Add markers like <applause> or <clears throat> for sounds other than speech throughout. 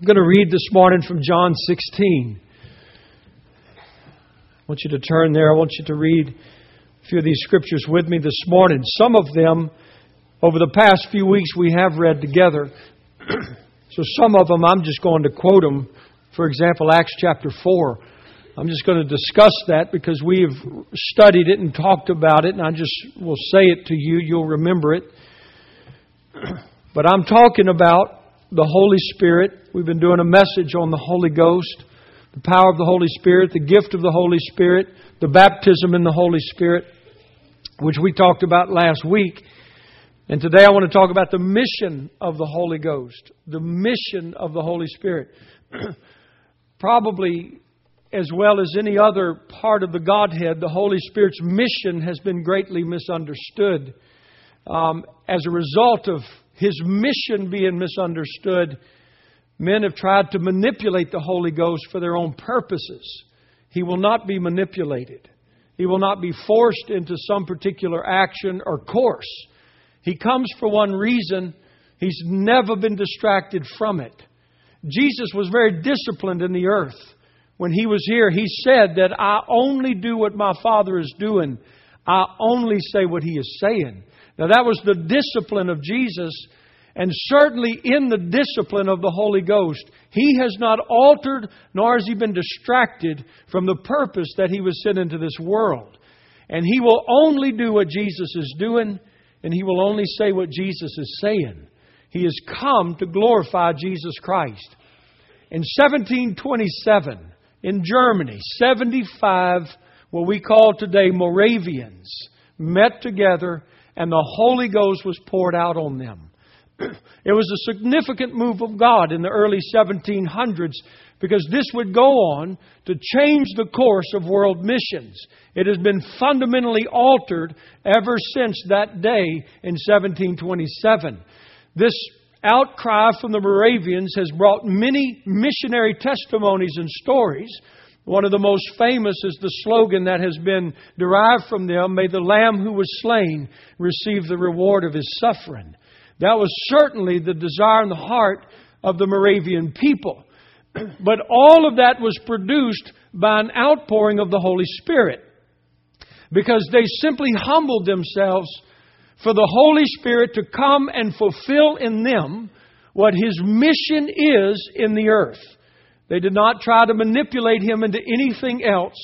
I'm going to read this morning from John 16. I want you to turn there. I want you to read a few of these scriptures with me this morning. Some of them, over the past few weeks, we have read together. <clears throat> so some of them, I'm just going to quote them. For example, Acts chapter 4. I'm just going to discuss that because we've studied it and talked about it, and I just will say it to you. You'll remember it. <clears throat> But I'm talking about the Holy Spirit. We've been doing a message on the Holy Ghost, the power of the Holy Spirit, the gift of the Holy Spirit, the baptism in the Holy Spirit, which we talked about last week. And today I want to talk about the mission of the Holy Ghost, the mission of the Holy Spirit. <clears throat> Probably as well as any other part of the Godhead, the Holy Spirit's mission has been greatly misunderstood. Um, as a result of his mission being misunderstood, men have tried to manipulate the Holy Ghost for their own purposes. He will not be manipulated. He will not be forced into some particular action or course. He comes for one reason. He's never been distracted from it. Jesus was very disciplined in the earth. When he was here, he said that I only do what my Father is doing. I only say what he is saying. Now, that was the discipline of Jesus, and certainly in the discipline of the Holy Ghost, he has not altered nor has he been distracted from the purpose that he was sent into this world. And he will only do what Jesus is doing, and he will only say what Jesus is saying. He has come to glorify Jesus Christ. In 1727, in Germany, 75 what we call today Moravians met together and the Holy Ghost was poured out on them. <clears throat> it was a significant move of God in the early 1700s because this would go on to change the course of world missions. It has been fundamentally altered ever since that day in 1727. This outcry from the Moravians has brought many missionary testimonies and stories one of the most famous is the slogan that has been derived from them May the Lamb who was slain receive the reward of his suffering. That was certainly the desire in the heart of the Moravian people. <clears throat> But all of that was produced by an outpouring of the Holy Spirit because they simply humbled themselves for the Holy Spirit to come and fulfill in them what His mission is in the earth. They did not try to manipulate him into anything else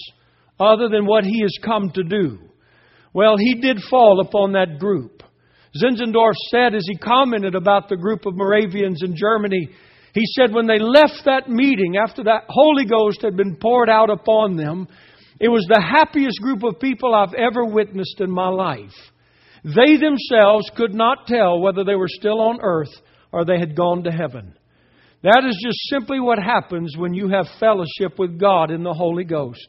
other than what he has come to do. Well, he did fall upon that group. Zinzendorf said as he commented about the group of Moravians in Germany, he said when they left that meeting after that Holy Ghost had been poured out upon them, it was the happiest group of people I've ever witnessed in my life. They themselves could not tell whether they were still on earth or they had gone to heaven. That is just simply what happens when you have fellowship with God in the Holy Ghost.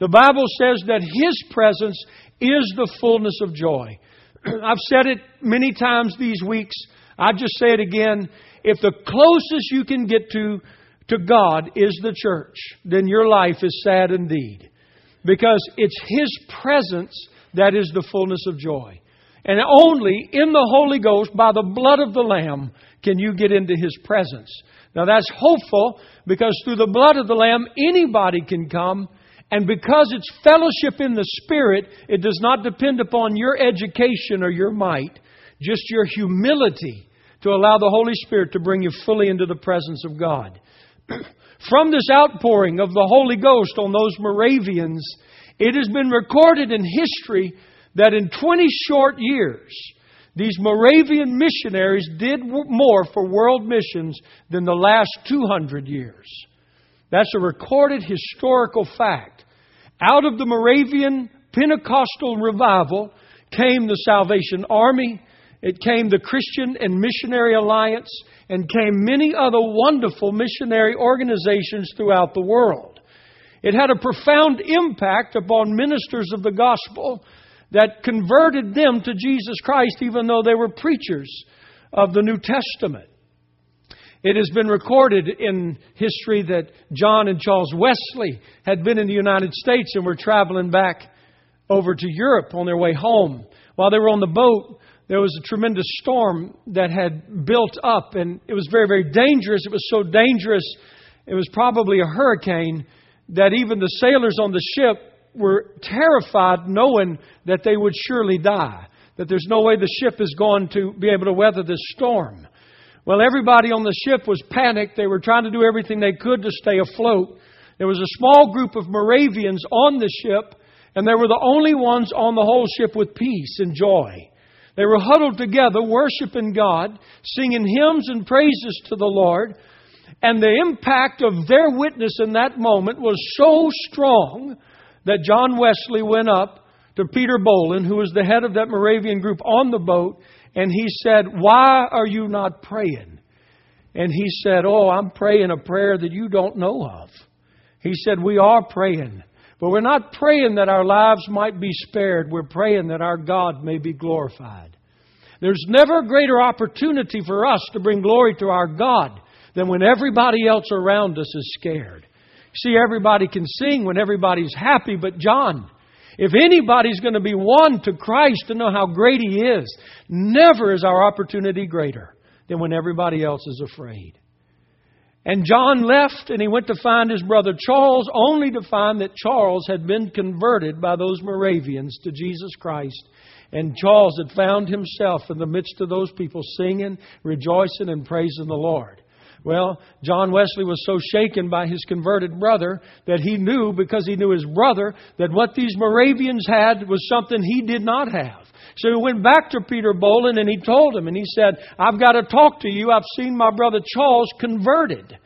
The Bible says that His presence is the fullness of joy. <clears throat> I've said it many times these weeks. I just say it again. If the closest you can get to, to God is the church, then your life is sad indeed. Because it's His presence that is the fullness of joy. And only in the Holy Ghost, by the blood of the Lamb, can you get into His presence. Now that's hopeful because through the blood of the Lamb, anybody can come. And because it's fellowship in the Spirit, it does not depend upon your education or your might, just your humility to allow the Holy Spirit to bring you fully into the presence of God. <clears throat> From this outpouring of the Holy Ghost on those Moravians, it has been recorded in history that in 20 short years, these Moravian missionaries did more for world missions than the last 200 years. That's a recorded historical fact. Out of the Moravian Pentecostal revival came the Salvation Army, it came the Christian and Missionary Alliance, and came many other wonderful missionary organizations throughout the world. It had a profound impact upon ministers of the gospel that converted them to Jesus Christ, even though they were preachers of the New Testament. It has been recorded in history that John and Charles Wesley had been in the United States and were traveling back over to Europe on their way home. While they were on the boat, there was a tremendous storm that had built up, and it was very, very dangerous. It was so dangerous, it was probably a hurricane that even the sailors on the ship were terrified, knowing that they would surely die, that there's no way the ship is going to be able to weather this storm. Well, everybody on the ship was panicked. They were trying to do everything they could to stay afloat. There was a small group of Moravians on the ship, and they were the only ones on the whole ship with peace and joy. They were huddled together, worshiping God, singing hymns and praises to the Lord. And the impact of their witness in that moment was so strong that John Wesley went up to Peter Bolin, who was the head of that Moravian group on the boat, and he said, Why are you not praying? And he said, Oh, I'm praying a prayer that you don't know of. He said, We are praying. But we're not praying that our lives might be spared. We're praying that our God may be glorified. There's never a greater opportunity for us to bring glory to our God than when everybody else around us is scared. See, everybody can sing when everybody's happy, but John, if anybody's going to be won to Christ to know how great He is, never is our opportunity greater than when everybody else is afraid. And John left and he went to find his brother Charles, only to find that Charles had been converted by those Moravians to Jesus Christ. And Charles had found himself in the midst of those people singing, rejoicing, and praising the Lord. Well, John Wesley was so shaken by his converted brother that he knew, because he knew his brother, that what these Moravians had was something he did not have. So he went back to Peter Boland and he told him, and he said, I've got to talk to you. I've seen my brother Charles converted.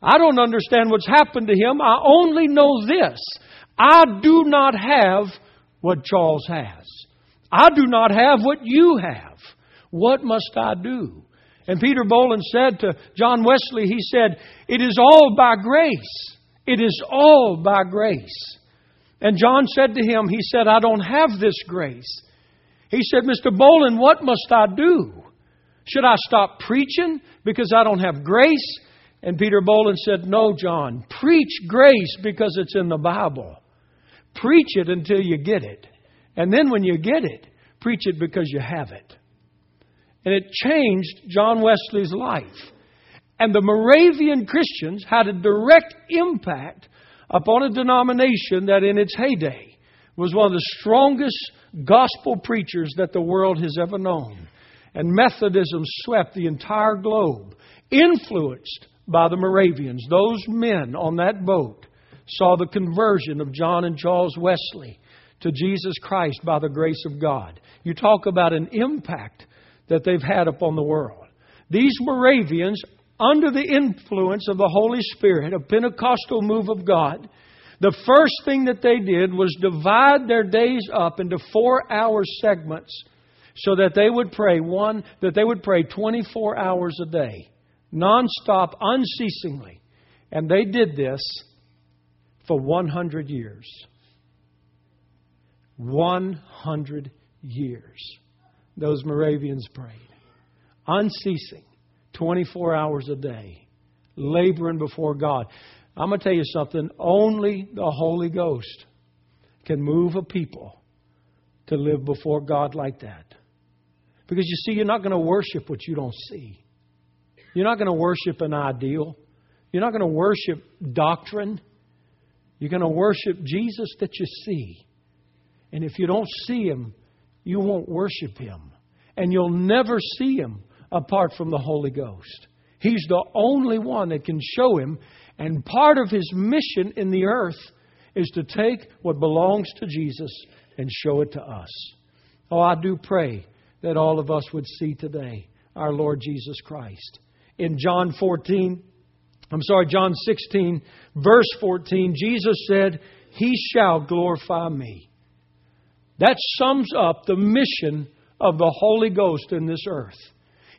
I don't understand what's happened to him. I only know this. I do not have what Charles has. I do not have what you have. What must I do? And Peter Bolin said to John Wesley, he said, It is all by grace. It is all by grace. And John said to him, He said, I don't have this grace. He said, Mr. Bolin, what must I do? Should I stop preaching because I don't have grace? And Peter Bolin said, No, John. Preach grace because it's in the Bible. Preach it until you get it. And then when you get it, preach it because you have it. And it changed John Wesley's life. And the Moravian Christians had a direct impact upon a denomination that in its heyday was one of the strongest gospel preachers that the world has ever known. And Methodism swept the entire globe, influenced by the Moravians. Those men on that boat saw the conversion of John and Charles Wesley to Jesus Christ by the grace of God. You talk about an impact that they've had upon the world. These Moravians, under the influence of the Holy Spirit, a Pentecostal move of God, the first thing that they did was divide their days up into four hour segments so that they would pray one, that they would pray 24 hours a day, nonstop, unceasingly. And they did this for 100 years. 100 years. Those Moravians prayed. Unceasing, 24 hours a day, laboring before God. I'm going to tell you something. Only the Holy Ghost can move a people to live before God like that. Because you see, you're not going to worship what you don't see. You're not going to worship an ideal. You're not going to worship doctrine. You're going to worship Jesus that you see. And if you don't see him, you won't worship him. And you'll never see him apart from the Holy Ghost. He's the only one that can show him and part of his mission in the earth is to take what belongs to Jesus and show it to us. Oh, I do pray that all of us would see today our Lord Jesus Christ. In John 14, I'm sorry, John 16, verse 14, Jesus said, He shall glorify me. That sums up the mission of the Holy Ghost in this earth.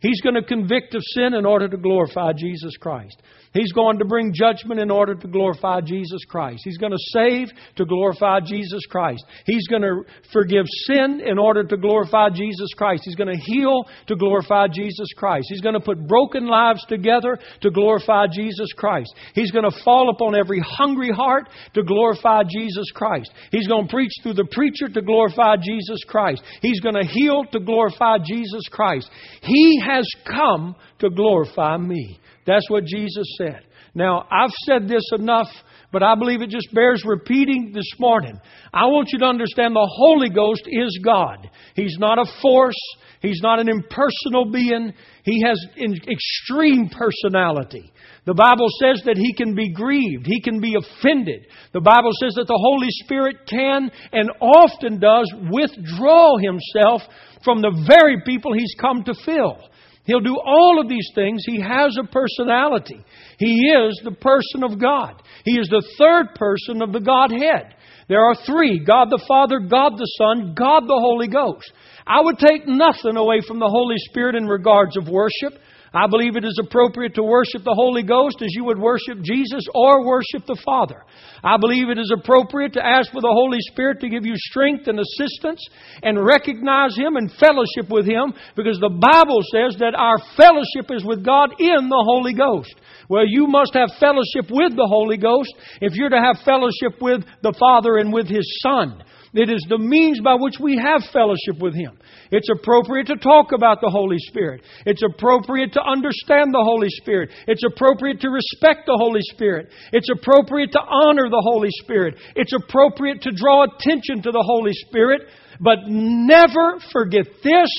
He's going to convict of sin in order to glorify Jesus Christ. He's going to bring judgment in order to glorify Jesus Christ. He's going to save to glorify Jesus Christ. He's going to forgive sin in order to glorify Jesus Christ. He's going to heal to glorify Jesus Christ. He's going to put broken lives together to glorify Jesus Christ. He's going to fall upon every hungry heart to glorify Jesus Christ. He's going to preach through the preacher to glorify Jesus Christ. He's going to heal to glorify Jesus Christ. He has come to glorify me. That's what Jesus said. Now, I've said this enough, but I believe it just bears repeating this morning. I want you to understand the Holy Ghost is God. He's not a force. He's not an impersonal being. He has extreme personality. The Bible says that he can be grieved. He can be offended. The Bible says that the Holy Spirit can and often does withdraw himself from the very people he's come to fill. He'll do all of these things. He has a personality. He is the person of God. He is the third person of the Godhead. There are three God the Father, God the Son, God the Holy Ghost. I would take nothing away from the Holy Spirit in regards of worship. I believe it is appropriate to worship the Holy Ghost as you would worship Jesus or worship the Father. I believe it is appropriate to ask for the Holy Spirit to give you strength and assistance and recognize Him and fellowship with Him because the Bible says that our fellowship is with God in the Holy Ghost. Well, you must have fellowship with the Holy Ghost if you're to have fellowship with the Father and with His Son. It is the means by which we have fellowship with Him. It's appropriate to talk about the Holy Spirit. It's appropriate to understand the Holy Spirit. It's appropriate to respect the Holy Spirit. It's appropriate to honor the Holy Spirit. It's appropriate to draw attention to the Holy Spirit. But never forget this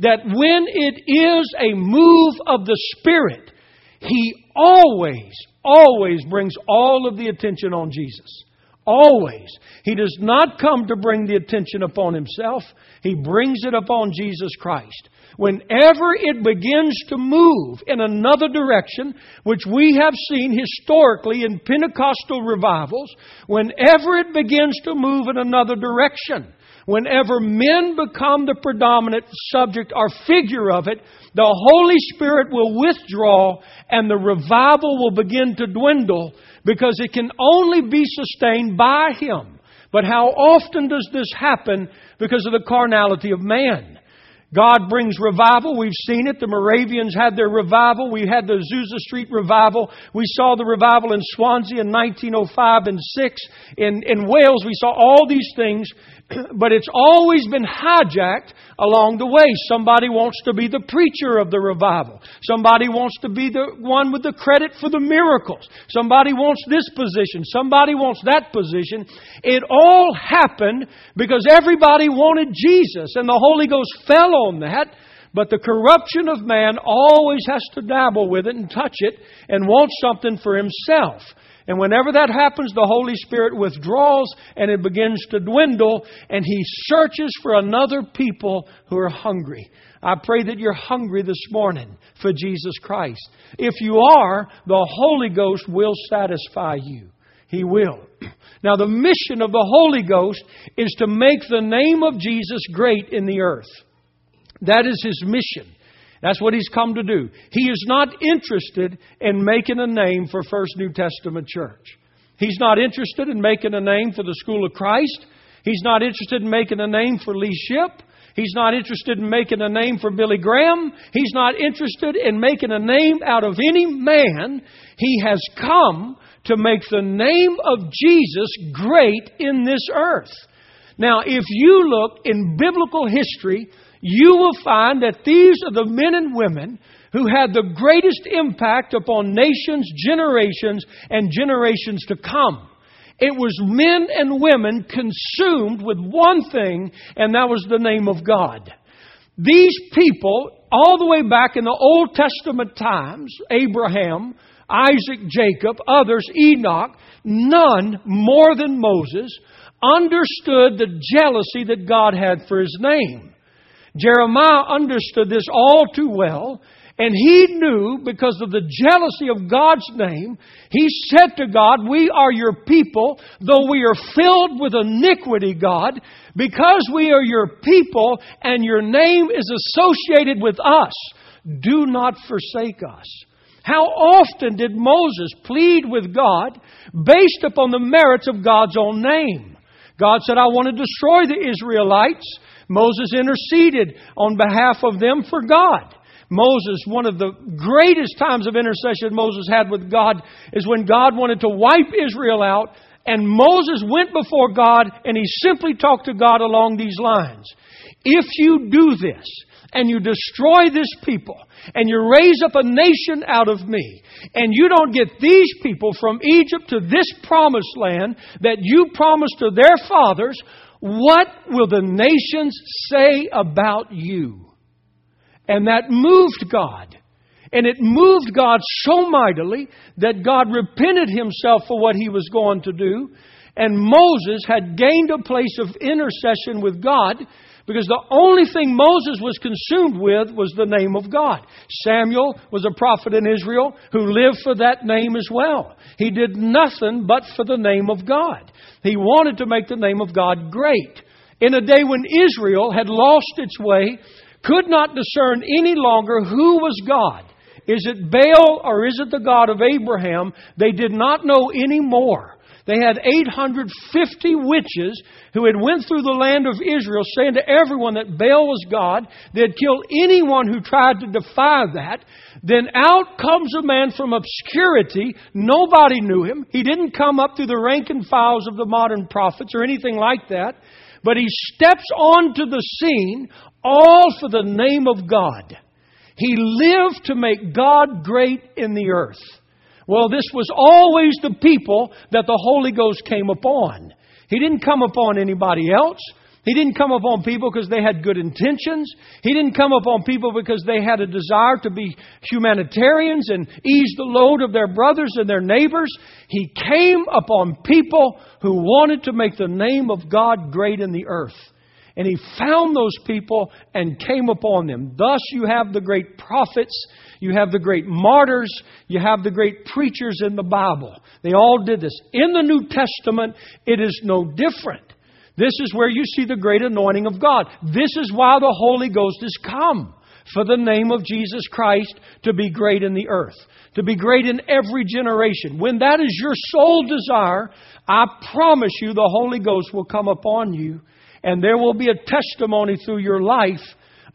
that when it is a move of the Spirit, He always, always brings all of the attention on Jesus. Always. He does not come to bring the attention upon himself, he brings it upon Jesus Christ. Whenever it begins to move in another direction, which we have seen historically in Pentecostal revivals, whenever it begins to move in another direction, whenever men become the predominant subject or figure of it, the Holy Spirit will withdraw and the revival will begin to dwindle because it can only be sustained by Him. But how often does this happen because of the carnality of man? God brings revival. We've seen it. The Moravians had their revival. We had the Azusa Street revival. We saw the revival in Swansea in 1905 and 6. In, in Wales, we saw all these things <clears throat> but it's always been hijacked along the way. Somebody wants to be the preacher of the revival. Somebody wants to be the one with the credit for the miracles. Somebody wants this position. Somebody wants that position. It all happened because everybody wanted Jesus, and the Holy Ghost fell on that. But the corruption of man always has to dabble with it and touch it and want something for himself. And whenever that happens, the Holy Spirit withdraws and it begins to dwindle, and He searches for another people who are hungry. I pray that you're hungry this morning for Jesus Christ. If you are, the Holy Ghost will satisfy you. He will. <clears throat> Now, the mission of the Holy Ghost is to make the name of Jesus great in the earth. That is His mission. That's what he's come to do. He is not interested in making a name for First New Testament Church. He's not interested in making a name for the School of Christ. He's not interested in making a name for Lee Shipp. He's not interested in making a name for Billy Graham. He's not interested in making a name out of any man. He has come to make the name of Jesus great in this earth. Now, if you look in biblical history, you will find that these are the men and women who had the greatest impact upon nations, generations, and generations to come. It was men and women consumed with one thing, and that was the name of God. These people, all the way back in the Old Testament times, Abraham, Isaac, Jacob, others, Enoch, none more than Moses, understood the jealousy that God had for his name. Jeremiah understood this all too well, and he knew because of the jealousy of God's name, he said to God, We are your people, though we are filled with iniquity, God, because we are your people and your name is associated with us. do not forsake us. How often did Moses plead with God based upon the merits of God's own name? God said, I want to destroy the Israelites. Moses interceded on behalf of them for God. Moses, one of the greatest times of intercession Moses had with God is when God wanted to wipe Israel out, and Moses went before God and he simply talked to God along these lines. If you do this, and you destroy this people, and you raise up a nation out of me, and you don't get these people from Egypt to this promised land that you promised to their fathers, what will the nations say about you? And that moved God. And it moved God so mightily that God repented himself for what he was going to do. And Moses had gained a place of intercession with God because the only thing Moses was consumed with was the name of God. Samuel was a prophet in Israel who lived for that name as well. He did nothing but for the name of God. He wanted to make the name of God great. In a day when Israel had lost its way, could not discern any longer who was God. Is it Baal or is it the God of Abraham? They did not know any more. They had 850 witches who had went through the land of Israel saying to everyone that Baal was God. They'd kill anyone who tried to defy that. Then out comes a man from obscurity. Nobody knew him. He didn't come up through the rank and files of the modern prophets or anything like that. But he steps onto the scene all for the name of God. He lived to make God great in the earth. Well, this was always the people that the Holy Ghost came upon. He didn't come upon anybody else. He didn't come upon people because they had good intentions. He didn't come upon people because they had a desire to be humanitarians and ease the load of their brothers and their neighbors. He came upon people who wanted to make the name of God great in the earth. And he found those people and came upon them. Thus, you have the great prophets, you have the great martyrs, you have the great preachers in the Bible. They all did this. In the New Testament, it is no different. This is where you see the great anointing of God. This is why the Holy Ghost has come for the name of Jesus Christ to be great in the earth, to be great in every generation. When that is your sole desire, I promise you the Holy Ghost will come upon you and there will be a testimony through your life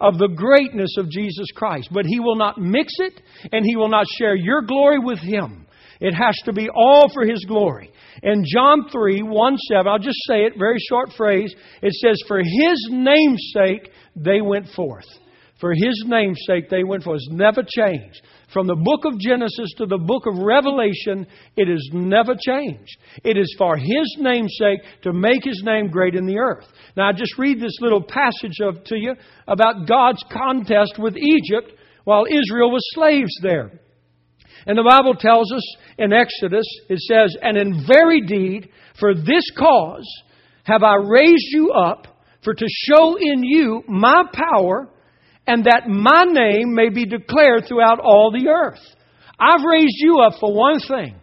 of the greatness of Jesus Christ. But He will not mix it, and He will not share your glory with Him. It has to be all for His glory. In John 3, 1 7, I'll just say it, very short phrase. It says, For His name's sake they went forth. For His name's sake they went forth. It's never changed. From the book of Genesis to the book of Revelation, it has never changed. It is for His namesake to make His name great in the earth. Now, I just read this little passage of, to you about God's contest with Egypt while Israel was slaves there. And the Bible tells us in Exodus, it says, And in very deed, for this cause have I raised you up, for to show in you my power and that my name may be declared throughout all the earth. I've raised you up for one thing,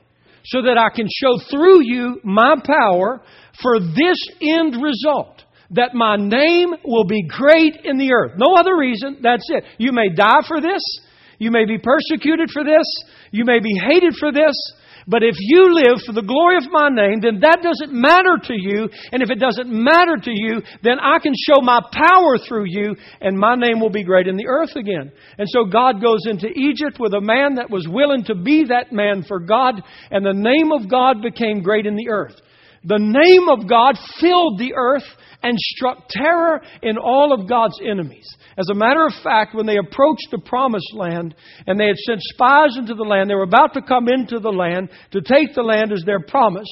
so that I can show through you my power for this end result that my name will be great in the earth. No other reason. That's it. You may die for this. You may be persecuted for this. You may be hated for this. But if you live for the glory of my name, then that doesn't matter to you. And if it doesn't matter to you, then I can show my power through you, and my name will be great in the earth again. And so God goes into Egypt with a man that was willing to be that man for God, and the name of God became great in the earth. The name of God filled the earth and struck terror in all of God's enemies. As a matter of fact, when they approached the promised land and they had sent spies into the land, they were about to come into the land to take the land as their promise,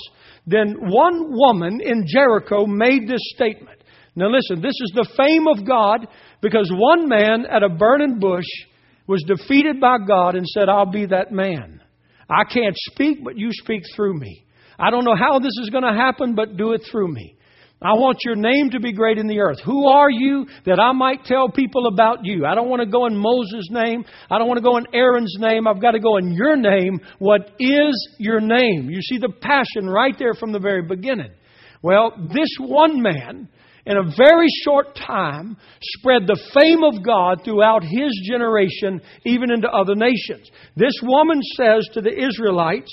then one woman in Jericho made this statement. Now listen, this is the fame of God because one man at a burning bush was defeated by God and said, I'll be that man. I can't speak, but you speak through me. I don't know how this is going to happen, but do it through me. I want your name to be great in the earth. Who are you that I might tell people about you? I don't want to go in Moses' name. I don't want to go in Aaron's name. I've got to go in your name. What is your name? You see the passion right there from the very beginning. Well, this one man in a very short time, spread the fame of God throughout his generation, even into other nations. This woman says to the Israelites,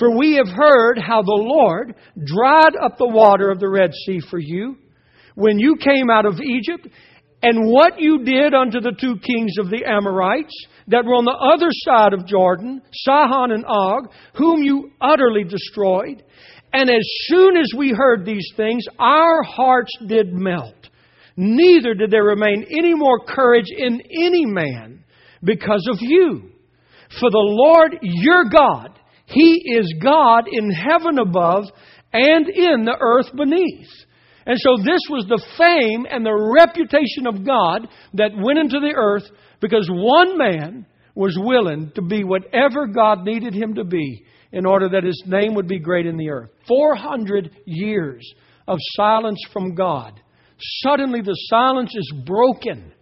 For we have heard how the Lord dried up the water of the Red Sea for you when you came out of Egypt, and what you did unto the two kings of the Amorites that were on the other side of Jordan, Sihon and Og, whom you utterly destroyed. And as soon as we heard these things, our hearts did melt. Neither did there remain any more courage in any man because of you. For the Lord your God, He is God in heaven above and in the earth beneath. And so this was the fame and the reputation of God that went into the earth because one man was willing to be whatever God needed him to be in order that his name would be great in the earth. 400 years of silence from God. Suddenly the silence is broken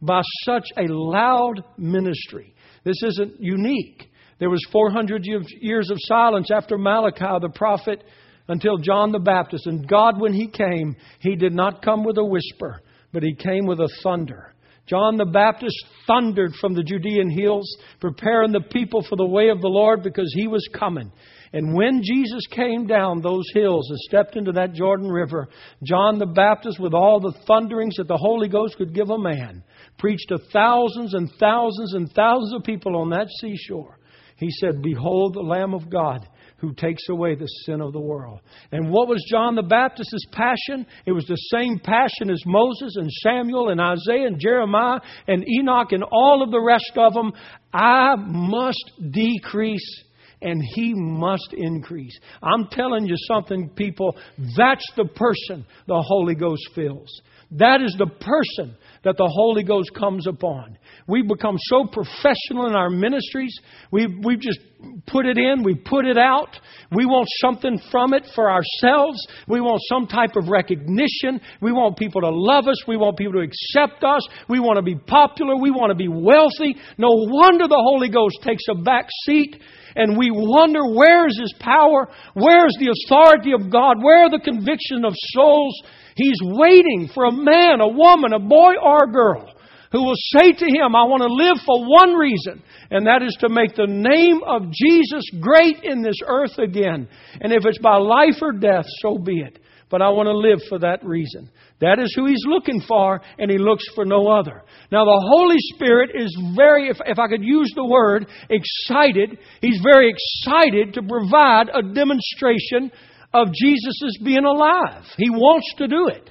by such a loud ministry. This isn't unique. There was 400 years of silence after Malachi the prophet until John the Baptist. And God, when He came, He did not come with a whisper, but He came with a thunder. John the Baptist thundered from the Judean hills, preparing the people for the way of the Lord because he was coming. And when Jesus came down those hills and stepped into that Jordan River, John the Baptist, with all the thunderings that the Holy Ghost could give a man, preached to thousands and thousands and thousands of people on that seashore. He said, Behold the Lamb of God who takes away the sin of the world. And what was John the Baptist's passion? It was the same passion as Moses and Samuel and Isaiah and Jeremiah and Enoch and all of the rest of them. I must decrease and he must increase. I'm telling you something, people. That's the person the Holy Ghost fills. That is the person that the Holy Ghost comes upon. We've become so professional in our ministries. We've, we've just put it in, we put it out. We want something from it for ourselves. We want some type of recognition. We want people to love us. We want people to accept us. We want to be popular. We want to be wealthy. No wonder the Holy Ghost takes a back seat and we wonder where is His power? Where is the authority of God? Where are the conviction of souls? He's waiting for a man, a woman, a boy, or a girl who will say to him, I want to live for one reason, and that is to make the name of Jesus great in this earth again. And if it's by life or death, so be it. But I want to live for that reason. That is who he's looking for, and he looks for no other. Now, the Holy Spirit is very, if, if I could use the word, excited. He's very excited to provide a demonstration of Jesus' being alive. He wants to do it.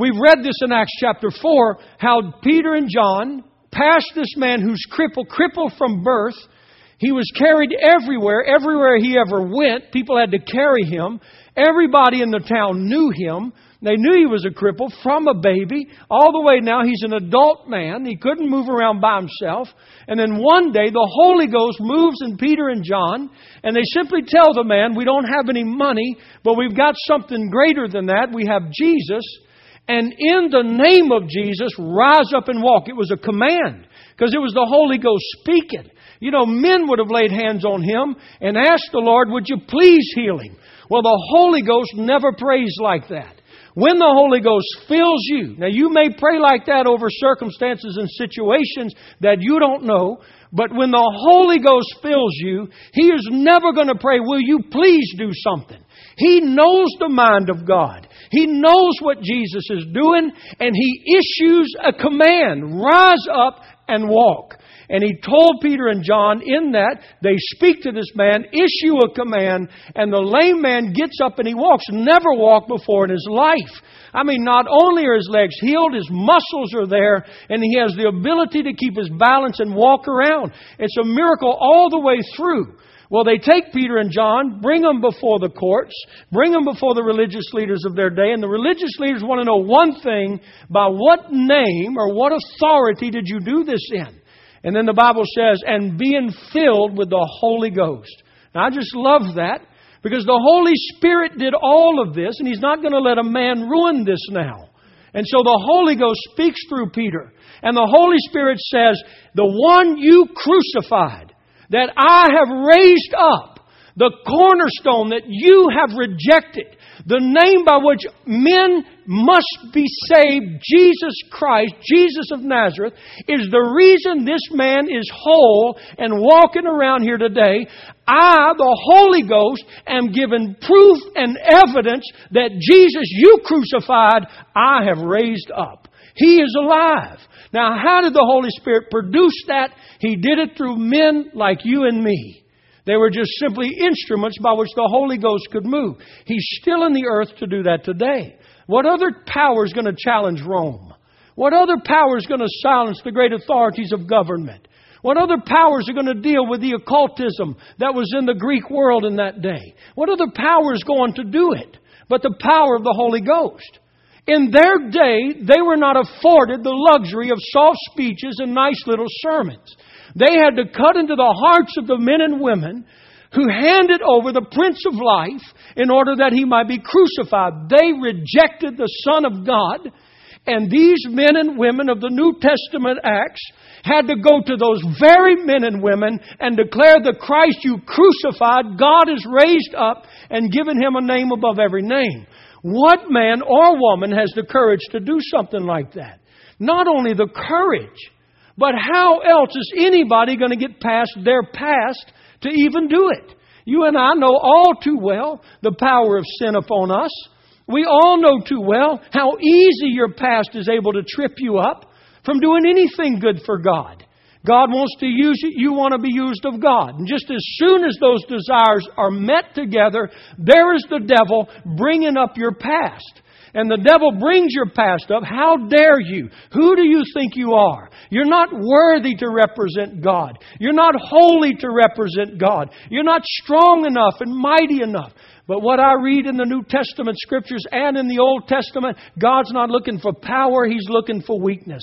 We've read this in Acts chapter 4 how Peter and John passed this man who's crippled, crippled from birth. He was carried everywhere. Everywhere he ever went, people had to carry him. Everybody in the town knew him. They knew he was a cripple from a baby all the way now. He's an adult man. He couldn't move around by himself. And then one day the Holy Ghost moves in Peter and John and they simply tell the man, we don't have any money, but we've got something greater than that. We have Jesus and in the name of Jesus, rise up and walk. It was a command because it was the Holy Ghost speaking. You know, men would have laid hands on him and asked the Lord, Would you please heal him? Well, the Holy Ghost never prays like that. When the Holy Ghost fills you, now you may pray like that over circumstances and situations that you don't know, but when the Holy Ghost fills you, He is never going to pray, Will you please do something? He knows the mind of God. He knows what Jesus is doing, and He issues a command rise up and walk. And he told Peter and John in that they speak to this man, issue a command, and the lame man gets up and he walks. Never walked before in his life. I mean, not only are his legs healed, his muscles are there, and he has the ability to keep his balance and walk around. It's a miracle all the way through. Well, they take Peter and John, bring them before the courts, bring them before the religious leaders of their day, and the religious leaders want to know one thing by what name or what authority did you do this in? And then the Bible says, and being filled with the Holy Ghost. Now, I just love that because the Holy Spirit did all of this, and He's not going to let a man ruin this now. And so the Holy Ghost speaks through Peter. And the Holy Spirit says, The one you crucified, that I have raised up, the cornerstone that you have rejected, The name by which men must be saved, Jesus Christ, Jesus of Nazareth, is the reason this man is whole and walking around here today. I, the Holy Ghost, am given proof and evidence that Jesus you crucified, I have raised up. He is alive. Now, how did the Holy Spirit produce that? He did it through men like you and me. They were just simply instruments by which the Holy Ghost could move. He's still in the earth to do that today. What other power is going to challenge Rome? What other power is going to silence the great authorities of government? What other powers are going to deal with the occultism that was in the Greek world in that day? What other power is going to do it but the power of the Holy Ghost? In their day, they were not afforded the luxury of soft speeches and nice little sermons. They had to cut into the hearts of the men and women who handed over the Prince of Life in order that he might be crucified. They rejected the Son of God, and these men and women of the New Testament Acts had to go to those very men and women and declare the Christ you crucified, God has raised up and given him a name above every name. What man or woman has the courage to do something like that? Not only the courage, but how else is anybody going to get past their past to even do it? You and I know all too well the power of sin upon us. We all know too well how easy your past is able to trip you up from doing anything good for God. God wants to use you, you want to be used of God. And just as soon as those desires are met together, there is the devil bringing up your past and the devil brings your past up, how dare you? Who do you think you are? You're not worthy to represent God. You're not holy to represent God. You're not strong enough and mighty enough. But what I read in the New Testament scriptures and in the Old Testament, God's not looking for power, He's looking for weakness.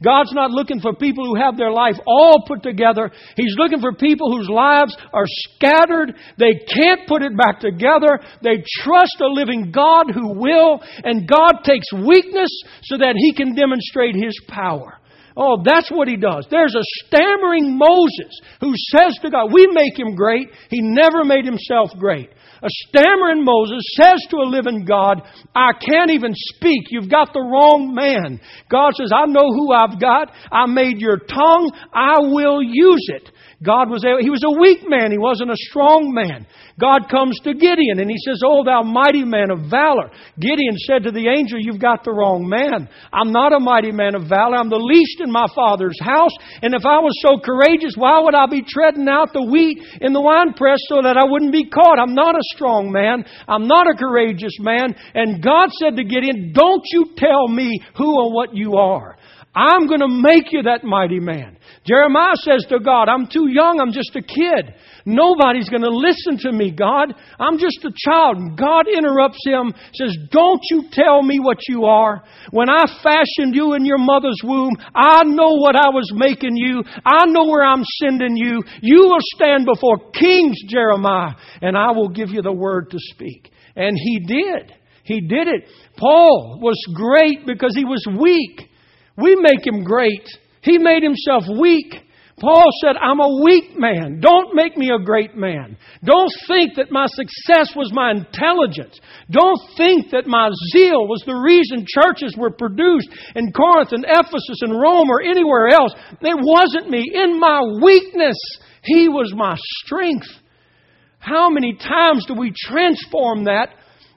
God's not looking for people who have their life all put together. He's looking for people whose lives are scattered. They can't put it back together. They trust a living God who will, and God takes weakness so that He can demonstrate His power. Oh, that's what he does. There's a stammering Moses who says to God, We make him great. He never made himself great. A stammering Moses says to a living God, I can't even speak. You've got the wrong man. God says, I know who I've got. I made your tongue. I will use it. God was, he was a weak man. He wasn't a strong man. God comes to Gideon and he says, Oh, thou mighty man of valor. Gideon said to the angel, You've got the wrong man. I'm not a mighty man of valor. I'm the least in my father's house. And if I was so courageous, why would I be treading out the wheat in the winepress so that I wouldn't be caught? I'm not a strong man. I'm not a courageous man. And God said to Gideon, Don't you tell me who or what you are. I'm going to make you that mighty man. Jeremiah says to God, I'm too young, I'm just a kid. Nobody's going to listen to me, God. I'm just a child. And God interrupts him, says, Don't you tell me what you are. When I fashioned you in your mother's womb, I know what I was making you. I know where I'm sending you. You will stand before kings, Jeremiah, and I will give you the word to speak. And he did. He did it. Paul was great because he was weak. We make him great he made himself weak. Paul said, I'm a weak man. Don't make me a great man. Don't think that my success was my intelligence. Don't think that my zeal was the reason churches were produced in Corinth and Ephesus and Rome or anywhere else. It wasn't me. In my weakness, He was my strength. How many times do we transform that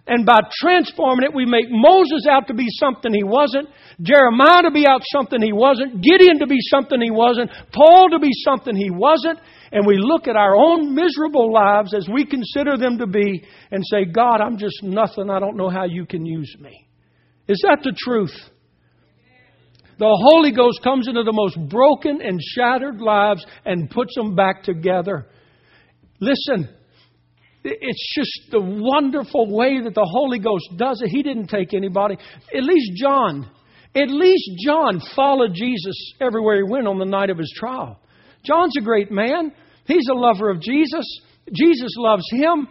and by transforming it, we make Moses out to be something he wasn't, Jeremiah to be out something he wasn't, Gideon to be something he wasn't, Paul to be something he wasn't, and we look at our own miserable lives as we consider them to be and say, God, I'm just nothing. I don't know how you can use me. Is that the truth? The Holy Ghost comes into the most broken and shattered lives and puts them back together. Listen, it's just the wonderful way that the Holy Ghost does it. He didn't take anybody. At least John. At least John followed Jesus everywhere he went on the night of his trial. John's a great man. He's a lover of Jesus. Jesus loves him.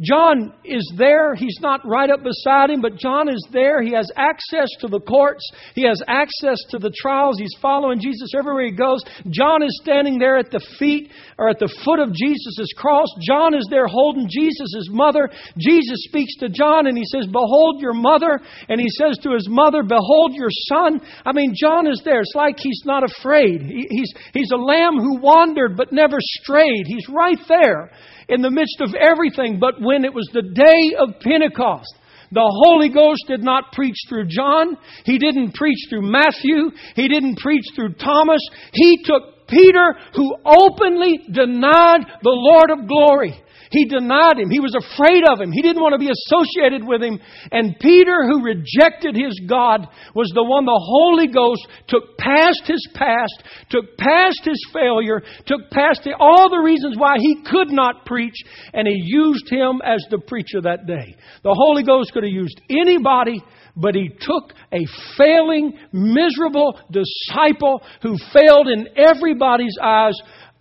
John is there. He's not right up beside him, but John is there. He has access to the courts. He has access to the trials. He's following Jesus everywhere he goes. John is standing there at the feet or at the foot of Jesus' cross. John is there holding Jesus' mother. Jesus speaks to John and he says, Behold your mother. And he says to his mother, Behold your son. I mean, John is there. It's like he's not afraid. He, he's, he's a lamb who wandered but never strayed. He's right there in the midst of everything. But when it was the day of Pentecost, the Holy Ghost did not preach through John. He didn't preach through Matthew. He didn't preach through Thomas. He took Peter, who openly denied the Lord of glory. He denied him. He was afraid of him. He didn't want to be associated with him. And Peter, who rejected his God, was the one the Holy Ghost took past his past, took past his failure, took past all the reasons why he could not preach, and he used him as the preacher that day. The Holy Ghost could have used anybody but he took a failing, miserable disciple who failed in everybody's eyes,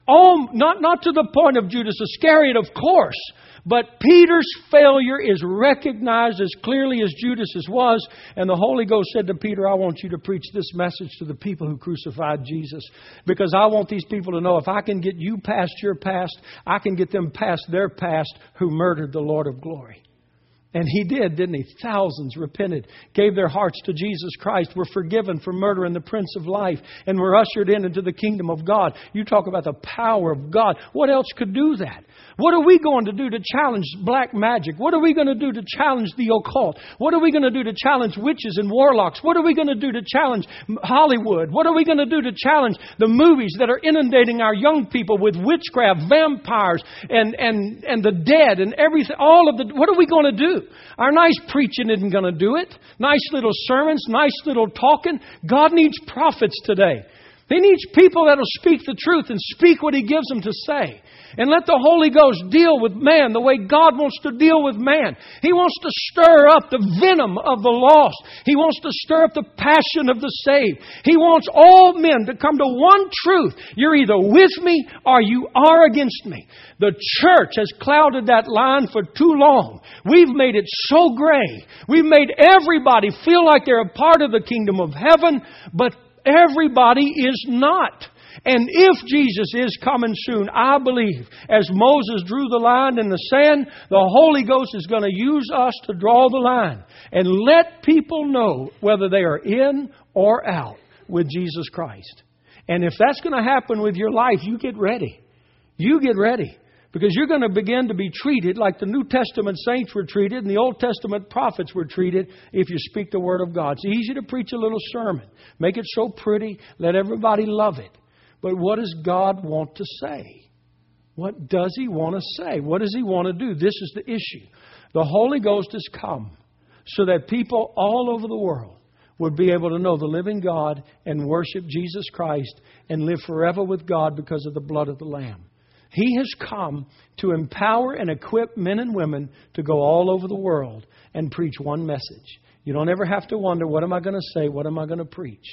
all, not, not to the point of Judas Iscariot, of course, but Peter's failure is recognized as clearly as Judas's was, and the Holy Ghost said to Peter, I want you to preach this message to the people who crucified Jesus, because I want these people to know if I can get you past your past, I can get them past their past who murdered the Lord of glory. And he did, didn't he? Thousands repented, gave their hearts to Jesus Christ, were forgiven for murdering the Prince of Life, and were ushered in into the kingdom of God. You talk about the power of God. What else could do that? What are we going to do to challenge black magic? What are we going to do to challenge the occult? What are we going to do to challenge witches and warlocks? What are we going to do to challenge Hollywood? What are we going to do to challenge the movies that are inundating our young people with witchcraft, vampires, and, and, and the dead and everything? All of the, what are we going to do? Our nice preaching isn't going to do it. Nice little sermons, nice little talking. God needs prophets today. He needs people that'll speak the truth and speak what He gives them to say. And let the Holy Ghost deal with man the way God wants to deal with man. He wants to stir up the venom of the lost. He wants to stir up the passion of the saved. He wants all men to come to one truth. You're either with me or you are against me. The church has clouded that line for too long. We've made it so gray. We've made everybody feel like they're a part of the kingdom of heaven, but everybody is not. And if Jesus is coming soon, I believe, as Moses drew the line in the sand, the Holy Ghost is going to use us to draw the line and let people know whether they are in or out with Jesus Christ. And if that's going to happen with your life, you get ready. You get ready. Because you're going to begin to be treated like the New Testament saints were treated and the Old Testament prophets were treated if you speak the Word of God. It's easy to preach a little sermon, make it so pretty, let everybody love it. But what does God want to say? What does He want to say? What does He want to do? This is the issue. The Holy Ghost has come so that people all over the world would be able to know the living God and worship Jesus Christ and live forever with God because of the blood of the Lamb. He has come to empower and equip men and women to go all over the world and preach one message. You don't ever have to wonder, what am I going to say? What am I going to preach?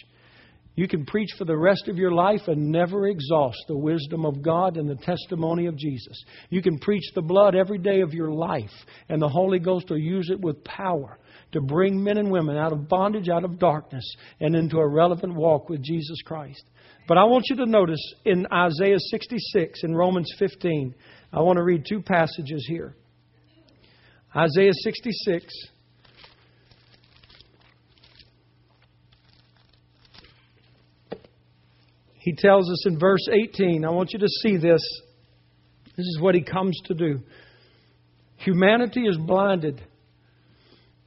You can preach for the rest of your life and never exhaust the wisdom of God and the testimony of Jesus. You can preach the blood every day of your life, and the Holy Ghost will use it with power to bring men and women out of bondage, out of darkness, and into a relevant walk with Jesus Christ. But I want you to notice in Isaiah 66 and Romans 15, I want to read two passages here. Isaiah 66. He tells us in verse 18, I want you to see this. This is what he comes to do. Humanity is blinded.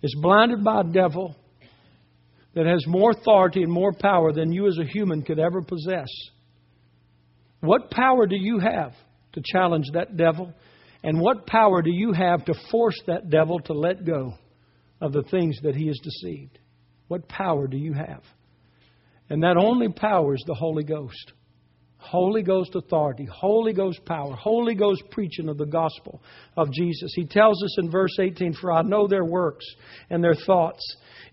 It's blinded by a devil that has more authority and more power than you as a human could ever possess. What power do you have to challenge that devil? And what power do you have to force that devil to let go of the things that he has deceived? What power do you have? And that only power is the Holy Ghost. Holy Ghost authority, Holy Ghost power, Holy Ghost preaching of the gospel of Jesus. He tells us in verse 18, For I know their works and their thoughts.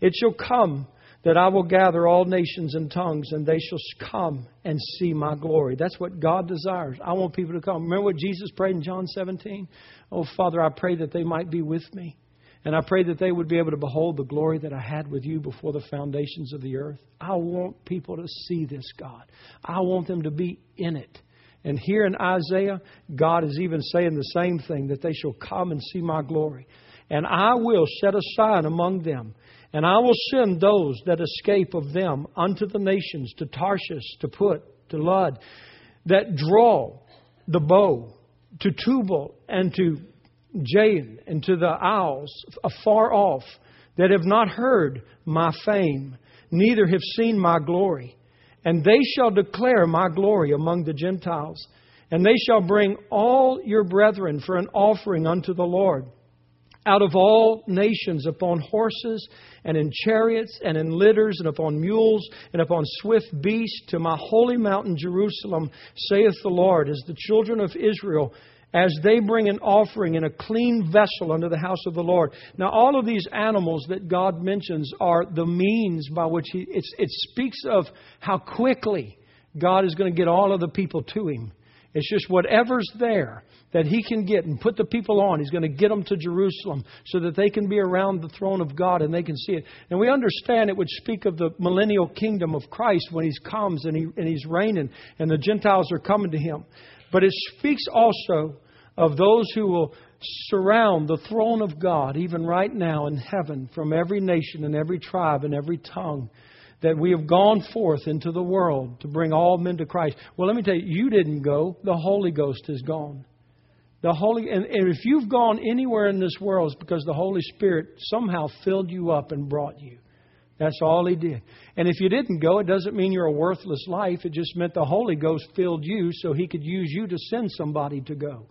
It shall come that I will gather all nations and tongues, and they shall come and see my glory. That's what God desires. I want people to come. Remember what Jesus prayed in John 17? Oh, Father, I pray that they might be with me. And I pray that they would be able to behold the glory that I had with you before the foundations of the earth. I want people to see this, God. I want them to be in it. And here in Isaiah, God is even saying the same thing that they shall come and see my glory. And I will set a sign among them and I will send those that escape of them unto the nations, to Tarshish, to Put, to Lud, that draw the bow, to Tubal and to Javan, and to the isles afar off, that have not heard my fame, neither have seen my glory. And they shall declare my glory among the Gentiles. And they shall bring all your brethren for an offering unto the Lord out of all nations upon horses and in chariots and in litters and upon mules and upon swift beasts to my holy mountain Jerusalem, saith the Lord, as the children of Israel, as they bring an offering in a clean vessel unto the house of the Lord. Now, all of these animals that God mentions are the means by which He, it speaks of how quickly God is going to get all of the people to Him. It's just whatever's there that he can get and put the people on. He's going to get them to Jerusalem so that they can be around the throne of God and they can see it. And we understand it would speak of the millennial kingdom of Christ when he comes and, he, and he's reigning and the Gentiles are coming to him. But it speaks also of those who will surround the throne of God, even right now in heaven, from every nation and every tribe and every tongue that we have gone forth into the world to bring all men to Christ. Well, let me tell you, you didn't go, the Holy Ghost has gone. The Holy, and, and if you've gone anywhere in this world, it's because the Holy Spirit somehow filled you up and brought you. That's all He did. And if you didn't go, it doesn't mean you're a worthless life. It just meant the Holy Ghost filled you so He could use you to send somebody to go.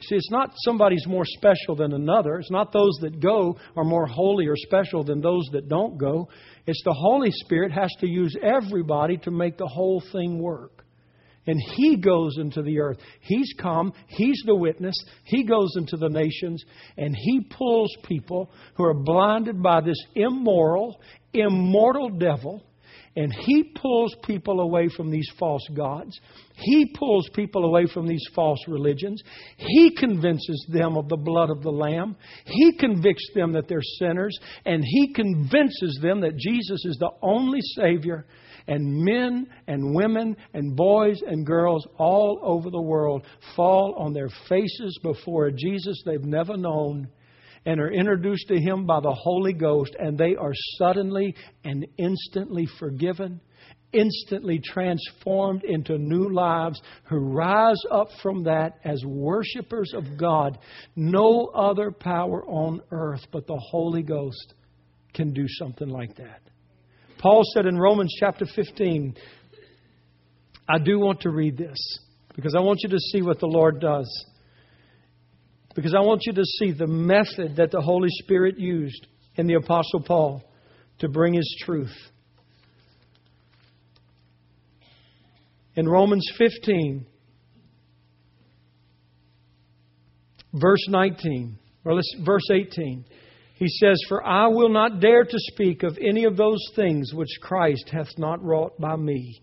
See, it's not somebody's more special than another. It's not those that go are more holy or special than those that don't go. It's the Holy Spirit has to use everybody to make the whole thing work. And he goes into the earth. He's come, he's the witness. He goes into the nations, and he pulls people who are blinded by this immoral, immortal devil. And he pulls people away from these false gods. He pulls people away from these false religions. He convinces them of the blood of the Lamb. He convicts them that they're sinners. And he convinces them that Jesus is the only Savior and men and women and boys and girls all over the world fall on their faces before a Jesus they've never known and are introduced to Him by the Holy Ghost, and they are suddenly and instantly forgiven, instantly transformed into new lives who rise up from that as worshipers of God. No other power on earth but the Holy Ghost can do something like that. Paul said in Romans chapter 15, I do want to read this because I want you to see what the Lord does. Because I want you to see the method that the Holy Spirit used in the Apostle Paul to bring his truth. In Romans 15, verse 19, or verse 18. He says, For I will not dare to speak of any of those things which Christ hath not wrought by me,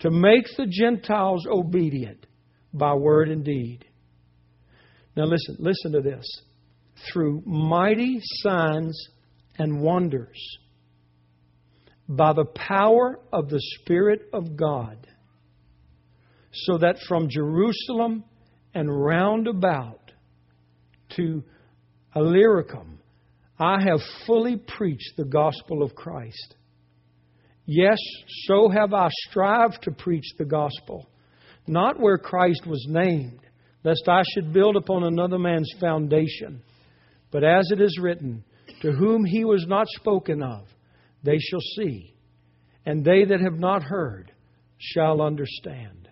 to make the Gentiles obedient by word and deed. Now listen, listen to this. Through mighty signs and wonders, by the power of the Spirit of God, so that from Jerusalem and round about to Illyricum I have fully preached the gospel of Christ. Yes, so have I strived to preach the gospel, not where Christ was named, lest I should build upon another man's foundation. But as it is written, to whom he was not spoken of, they shall see, and they that have not heard shall understand.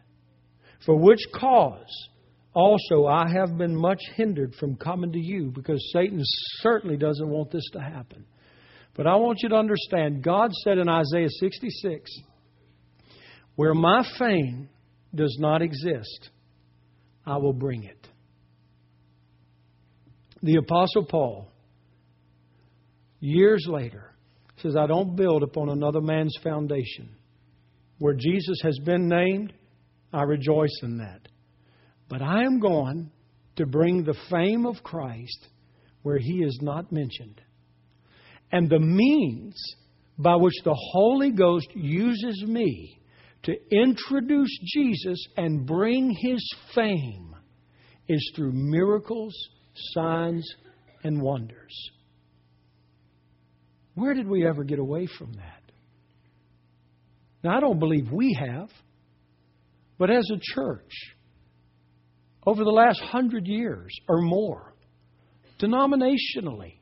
For which cause also, I have been much hindered from coming to you because Satan certainly doesn't want this to happen. But I want you to understand God said in Isaiah 66 where my fame does not exist, I will bring it. The Apostle Paul, years later, says, I don't build upon another man's foundation. Where Jesus has been named, I rejoice in that. But I am going to bring the fame of Christ where he is not mentioned. And the means by which the Holy Ghost uses me to introduce Jesus and bring his fame is through miracles, signs, and wonders. Where did we ever get away from that? Now, I don't believe we have, but as a church, over the last hundred years or more, denominationally,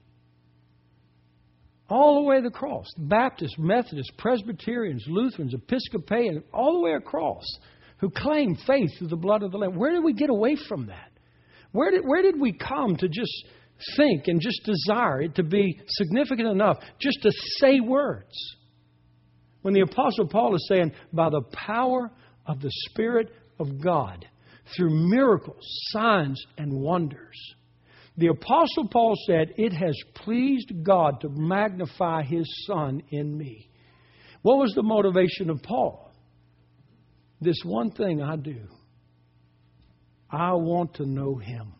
all the way across Baptists, Methodists, Presbyterians, Lutherans, Episcopalians, all the way across, who claim faith through the blood of the Lamb. Where did we get away from that? Where did, where did we come to just think and just desire it to be significant enough just to say words? When the Apostle Paul is saying, by the power of the Spirit of God, through miracles, signs, and wonders. The Apostle Paul said, It has pleased God to magnify His Son in me. What was the motivation of Paul? This one thing I do I want to know Him.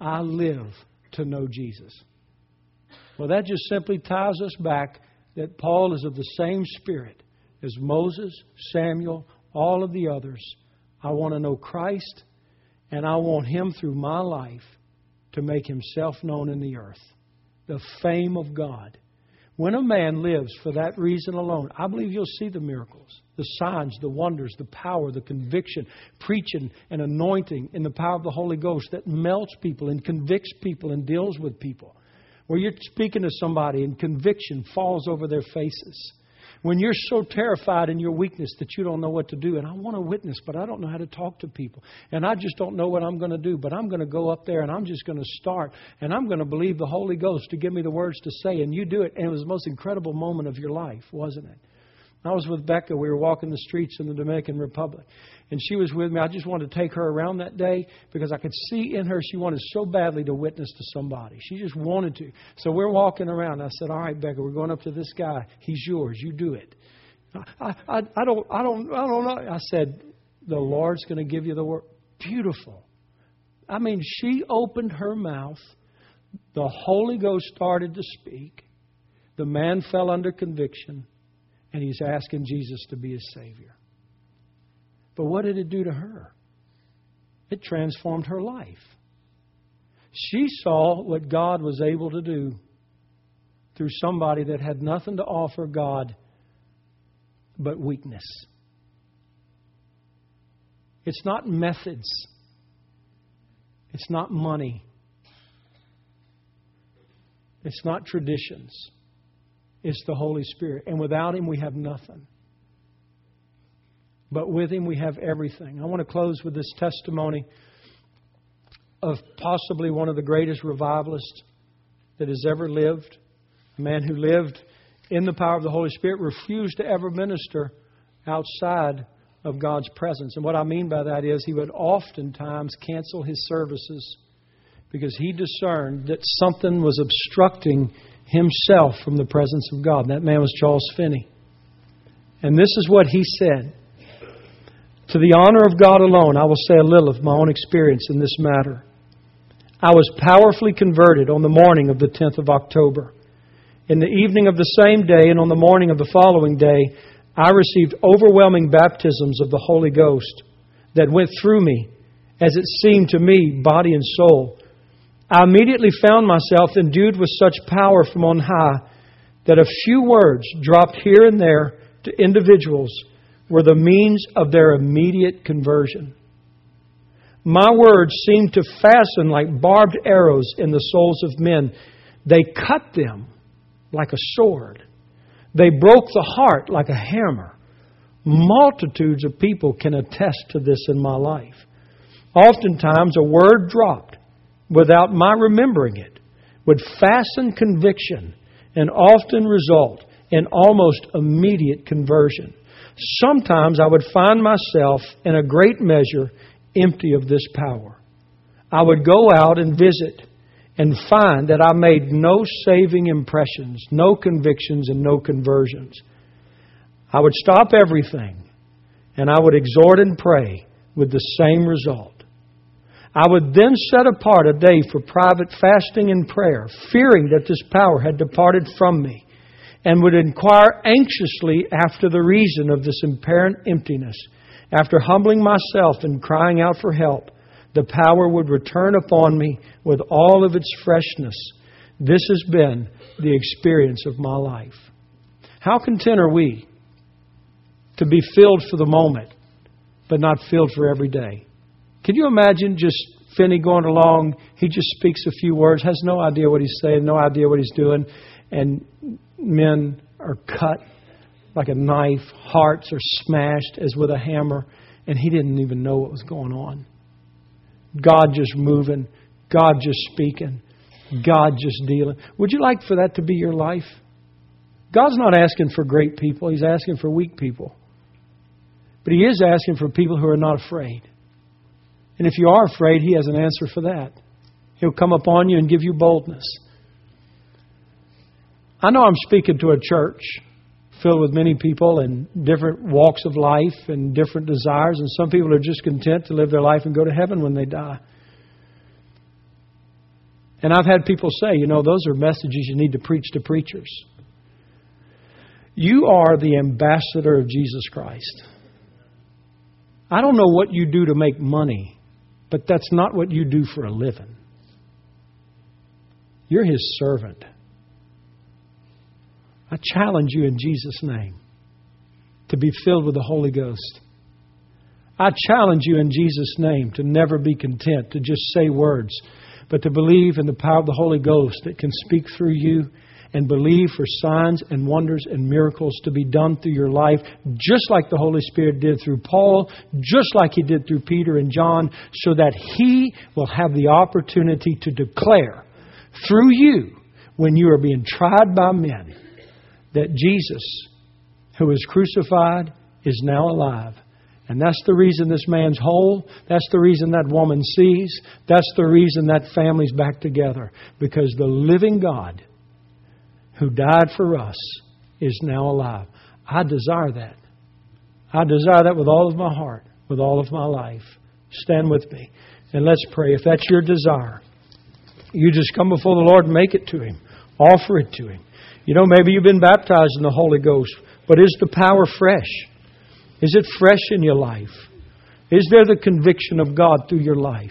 I live to know Jesus. Well, that just simply ties us back that Paul is of the same spirit as Moses, Samuel, all of the others. I want to know Christ, and I want Him through my life to make Himself known in the earth. The fame of God. When a man lives for that reason alone, I believe you'll see the miracles, the signs, the wonders, the power, the conviction, preaching and anointing in the power of the Holy Ghost that melts people and convicts people and deals with people. Where you're speaking to somebody and conviction falls over their faces when you're so terrified in your weakness that you don't know what to do. And I want to witness, but I don't know how to talk to people. And I just don't know what I'm going to do. But I'm going to go up there and I'm just going to start. And I'm going to believe the Holy Ghost to give me the words to say. And you do it. And it was the most incredible moment of your life, wasn't it? I was with Becca. We were walking the streets in the Dominican Republic. And she was with me. I just wanted to take her around that day because I could see in her she wanted so badly to witness to somebody. She just wanted to. So we're walking around. I said, All right, Becca, we're going up to this guy. He's yours. You do it. I, I, I, don't, I, don't, I don't know. I said, The Lord's going to give you the word. Beautiful. I mean, she opened her mouth. The Holy Ghost started to speak. The man fell under conviction and he's asking Jesus to be his Savior. But what did it do to her? It transformed her life. She saw what God was able to do through somebody that had nothing to offer God but weakness. It's not methods, it's not money, it's not traditions. It's the Holy Spirit. And without Him, we have nothing. But with Him, we have everything. I want to close with this testimony of possibly one of the greatest revivalists that has ever lived. A man who lived in the power of the Holy Spirit, refused to ever minister outside of God's presence. And what I mean by that is he would oftentimes cancel his services because he discerned that something was obstructing himself from the presence of God. That man was Charles Finney. And this is what he said To the honor of God alone, I will say a little of my own experience in this matter. I was powerfully converted on the morning of the 10th of October. In the evening of the same day and on the morning of the following day, I received overwhelming baptisms of the Holy Ghost that went through me, as it seemed to me, body and soul. I immediately found myself endued with such power from on high that a few words dropped here and there to individuals were the means of their immediate conversion. My words seemed to fasten like barbed arrows in the souls of men. They cut them like a sword. They broke the heart like a hammer. Multitudes of people can attest to this in my life. Oftentimes, a word dropped without my remembering it, would fasten conviction and often result in almost immediate conversion. Sometimes I would find myself in a great measure empty of this power. I would go out and visit and find that I made no saving impressions, no convictions, and no conversions, I would stop everything and I would exhort and pray with the same result. I would then set apart a day for private fasting and prayer, fearing that this power had departed from me, and would inquire anxiously after the reason of this apparent emptiness. After humbling myself and crying out for help, the power would return upon me with all of its freshness. This has been the experience of my life. How content are we to be filled for the moment, but not filled for every day? Can you imagine just Finney going along? He just speaks a few words, has no idea what he's saying, no idea what he's doing, and men are cut like a knife, hearts are smashed as with a hammer, and he didn't even know what was going on. God just moving, God just speaking, God just dealing. Would you like for that to be your life? God's not asking for great people, He's asking for weak people. But He is asking for people who are not afraid. And if you are afraid, He has an answer for that. He'll come upon you and give you boldness. I know I'm speaking to a church filled with many people and different walks of life and different desires, and some people are just content to live their life and go to heaven when they die. And I've had people say, you know, those are messages you need to preach to preachers. You are the ambassador of Jesus Christ. I don't know what you do to make money, but that's not what you do for a living. You're his servant. I challenge you in Jesus' name to be filled with the Holy Ghost. I challenge you in Jesus' name to never be content to just say words, but to believe in the power of the Holy Ghost that can speak through you and believe for signs and wonders and miracles to be done through your life, just like the Holy Spirit did through Paul, just like He did through Peter and John, so that He will have the opportunity to declare through you when you are being tried by men that Jesus, who was crucified, is now alive. And that's the reason this man's whole. That's the reason that woman sees. That's the reason that family's back together. Because the living God who died for us is now alive. I desire that. I desire that with all of my heart, with all of my life. Stand with me and let's pray. If that's your desire, you just come before the Lord and make it to Him. Offer it to Him. You know, maybe you've been baptized in the Holy Ghost, but is the power fresh? Is it fresh in your life? Is there the conviction of God through your life?